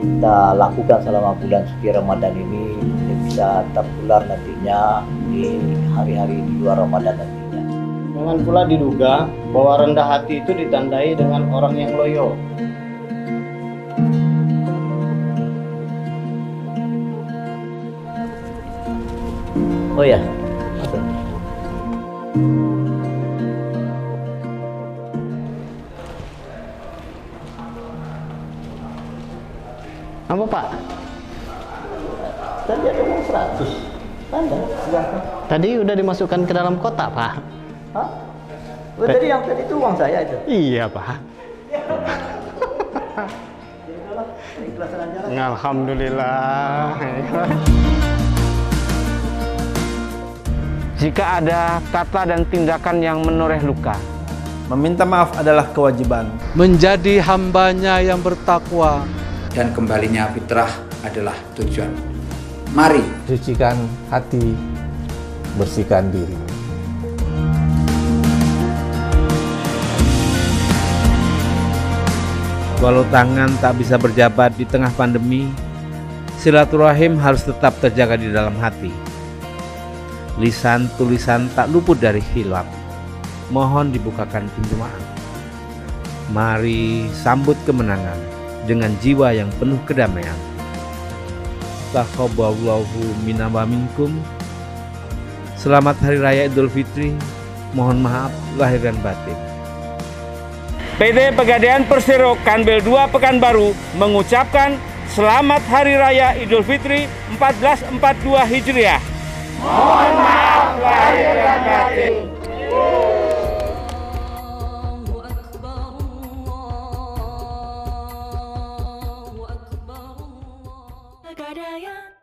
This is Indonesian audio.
kita lakukan selama bulan suci Ramadan ini ini bisa tertular nantinya di hari-hari di luar Ramadan nantinya. Jangan pula diduga bahwa rendah hati itu ditandai dengan orang yang loyo. Oh ya, Apa Pak? tadi ada uang 100. Ada, silahkan. Tadi udah dimasukkan ke dalam kotak Pak. Hah? Oh, tadi yang tadi itu uang saya itu. Iya Pak. Ikhlasan aja lah. Alhamdulillah. Jika ada kata dan tindakan yang menoreh luka, Meminta maaf adalah kewajiban. menjadi hambanya yang bertakwa, dan kembalinya fitrah adalah tujuan. Mari Sucikan hati, bersihkan diri. Walau tangan tak bisa berjabat di tengah pandemi, silaturahim harus tetap terjaga di dalam hati. Lisan tulisan tak luput dari hilap. Mohon dibukakan pintu maaf. Mari sambut kemenangan dengan jiwa yang penuh kedamaian. Taqabbalallahu minna wa minkum. Selamat Hari Raya Idul Fitri. Mohon maaf lahir dan batin. PT Pegadaian Persero Kanbel 2 Pekanbaru mengucapkan Selamat Hari Raya Idul Fitri 1442 Hijriah. Mohon maaf lahir dan batin. Narayana.